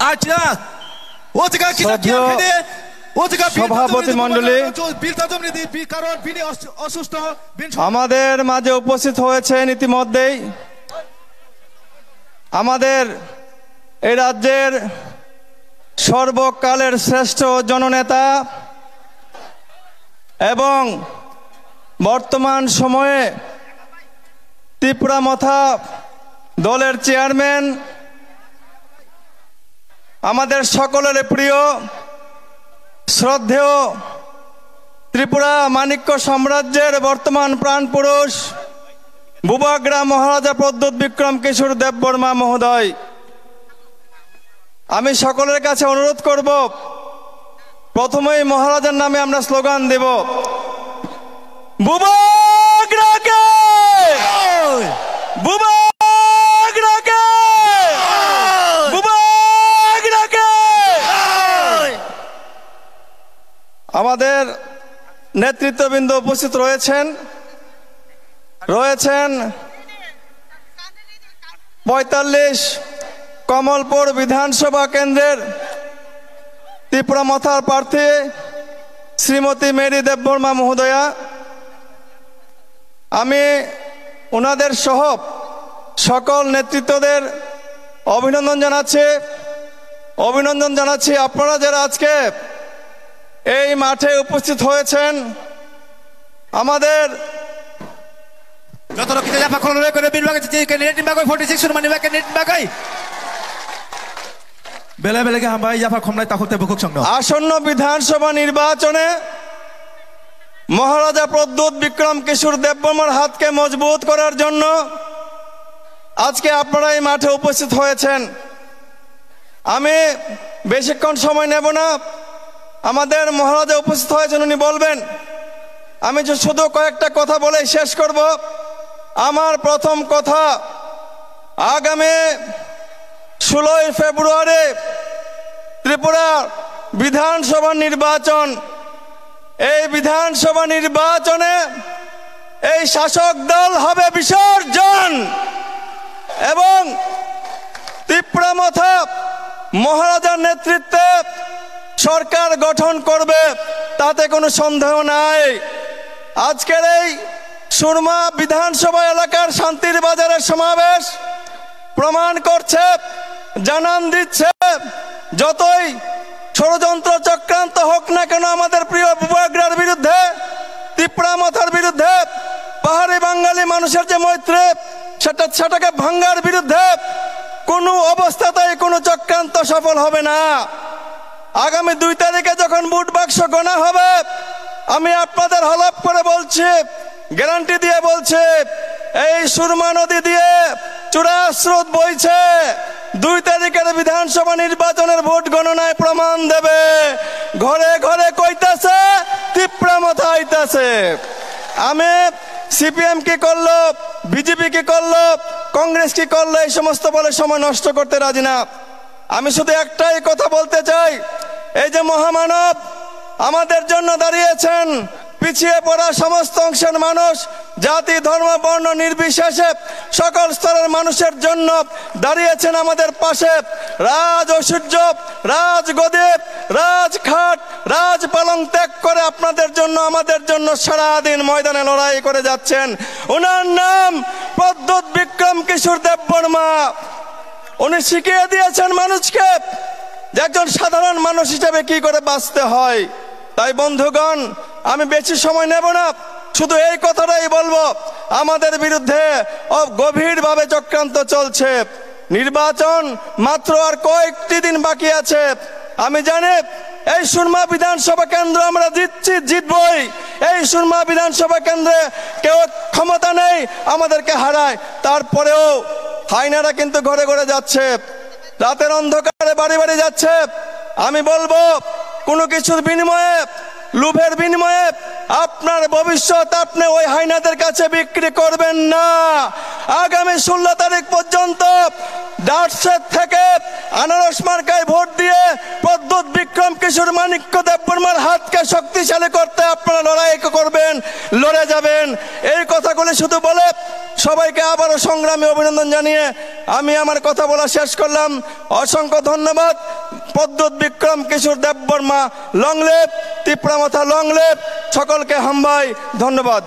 আচ্ছা ও থেকে সভাপতি মন্ডলী আমাদের মাঝে উপস্থিত হয়েছেন ইতিমধ্যেই। আমাদের এই রাজ্যের সর্বকালের শ্রেষ্ঠ জননেতা এবং বর্তমান সময়ে ত্রিপুরা মথা দলের চেয়ারম্যান, আমাদের সকলের প্রিয়, শ্রদ্ধেয় ত্রিপুরা মানিক্য সাম্রাজ্যের বর্তমান প্রাণপুরুষ বুবাগ্রা মহারাজা প্রদ্যুৎ বিক্রম কিশোর দেববর্মা মহোদয়। আমি সকলের কাছে অনুরোধ করব, প্রথমেই মহারাজার নামে আমরা স্লোগান দেব বুবাগ্রাকে আমাদের নেতৃত্ববৃন্দ উপস্থিত রয়েছেন। রয়েছেন পঁয়তাল্লিশ কমলপুর বিধানসভা কেন্দ্রের ত্রিপুরা মথার প্রার্থী শ্রীমতী মেরি দেববর্মা মহোদয়া। আমি ওনাদের সহ সকল নেতৃত্বদের অভিনন্দন জানাচ্ছি। অভিনন্দন জানাচ্ছি আপনারা যারা আজকে এই মাঠে উপস্থিত হয়েছেন আমাদের যত kita dapat kalau mereka lebih bagai cici kandidat bagai 46 sudah mana kandidat bagai বেলা বেলাকে হামবাই জাফা খমলাই তাকুতে বুকুক সংন আসন্ন বিধানসভা নির্বাচনে মহারাজা প্রদ্যুৎ বিক্রম কিশোর দেববর্মার হাতকে মজবুত করার জন্য আজকে আপনারা এই মাঠে উপস্থিত হয়েছেন। আমি বেশিক্ষণ সময় নেব না। আমাদের মহারাজা উপস্থিত হয়েছেন, উনি বলবেন, আমি যে শুধু কয়েকটা কথা বলে শেষ করব, আমার প্রথম কথা, আগামী ষোলোই ফেব্রুয়ারি ত্রিপুরা বিধানসভা নির্বাচন। এই বিধানসভা নির্বাচনে এই শাসক দল হবে বিসর্জন এবং ত্রিপুরা মথা মহারাজার নেতৃত্বে সরকার গঠন করবে, তাতে কোনো সন্দেহ নাই। আজকের এই সুরমা বিধানসভা এলাকার শান্তির বাজারের সমাবেশ প্রমাণ করছে, জানান দিচ্ছে, যতই ষড়যন্ত্র চক্রান্ত হোক না কেন আমাদের প্রিয় বুবাগ্রার বিরুদ্ধে ত্রিপুরা মাথার বিরুদ্ধে, পাহাড়ি বাঙালি মানুষের যে মৈত্রী, সেটা সেটাকে ভাঙ্গার বিরুদ্ধে কোনো অবস্থাতেই কোনো চক্রান্ত সফল হবে না। আগামী দুই তারিখে যখন বুট বাক্স গোনা হবে, আমি আপনাদের হলপ করে বলছি, গ্যারান্টি দিয়ে বলছি, এই সুরমা নদী দিয়ে চূড়া স্রোত বইছে, দুই তারিখের বিধানসভা নির্বাচনের ভোট গণনায় প্রমাণ দেবে। ঘরে ঘরে কইতাছে, তীব্রা মাথা আইতাছে। আমি সিপিএম কি করল, বিজেপি কি করল, কংগ্রেস কি করল, এই সমস্ত বলে সময় নষ্ট করতে রাজি না। আমি শুধু একটাই কথা বলতে চাই এই যে মহামানব, আমাদের জন্য দাঁড়িয়েছেন, পিছিয়ে পড়া সমস্ত অংশের মানুষ, জাতি, ধর্ম, বর্ণ, নির্বিশেষে সকল স্তরের মানুষের জন্য দাঁড়িয়েছেন আমাদের পাশে। রাজ ঐশ্বর্য, রাজ গদীপ রাজখাট রাজ পালং ত্যাগ করে আপনাদের জন্য, আমাদের জন্য সারাদিন ময়দানে লড়াই করে যাচ্ছেন। ওনার নাম পদ্মত বিক্রম কিশোর দেব বর্মা। উনি শিখিয়ে দিয়েছেন মানুষকে একজন সাধারণ মানুষ হিসেবে কি করে বাঁচতে হয়? তাই বন্ধুগণ, আমি বেশি সময় নেব না। শুধু এই কথাটাই বলব, আমাদের বিরুদ্ধে গভীরভাবে চক্রান্ত চলছে। নির্বাচন মাত্র আর কয়েকটি দিন বাকি আছে। আমি জানি, এই সুরমা বিধানসভা কেন্দ্র আমরা জিতছি, জিতবই। এই সুরমা বিধানসভা কেন্দ্রে কেউ ক্ষমতা নেই, আমাদেরকে হারায়। তারপরেও হাইনারা কিন্তু ঘরে ঘরে যাচ্ছে। রাতের অন্ধকারে বাড়ি বাড়ি যাচ্ছে। আমি বলব কোনো কিছুর বিনিময়ে লোভের বিনিময়ে আপনার ভবিষ্যৎ আপনি ওই হাইনাদের কাছে বিক্রি করবেন না। আগামী ষোলো তারিখ পর্যন্ত ডাটসের থেকে আনারস মার্কায় ভোট দিয়ে পদ্মুৎ বিক্রম, কিশোর মানিক্য দেববর্মার হাতকে শক্তিশালী করতে আপনারা লড়াই করবেন, লড়ে যাবেন। এই কথাগুলি শুধু বলে সবাইকে আবারও সংগ্রামে অভিনন্দন জানিয়ে আমি আমার কথা বলা শেষ করলাম। অসংখ্য ধন্যবাদ। পদ্মত বিক্রম, কিশোর, দেববর্মা লংলেপ লং লেপ সকলকে হাম্বাই ধন্যবাদ।